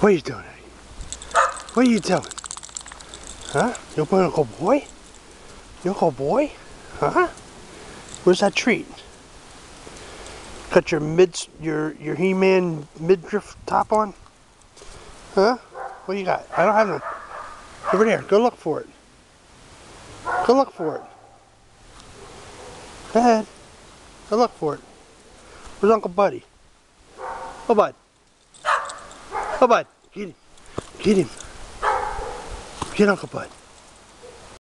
What are you doing? What are you doing? Huh? You open Uncle Boy? You Uncle Boy? Huh? Where's that treat? Got your mid, your your He-Man midriff top on? Huh? What you got? I don't have no. Over there. Go look for it. Go look for it. Go ahead. Go look for it. Where's Uncle Buddy? Oh, Bud. Oh, Bud. Get him. Get him. Get Uncle Bud.